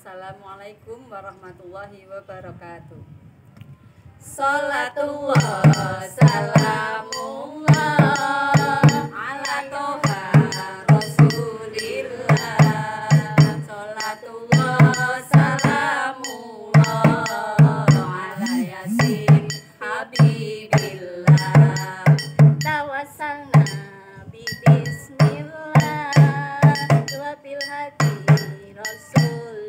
Assalamualaikum warahmatullahi wabarakatuh. Salatullah salamullah ala toha rasulillah. Salatullah salamullah ala yasin habibillah. Tawassalna bi bismillah wa bil hadi rasul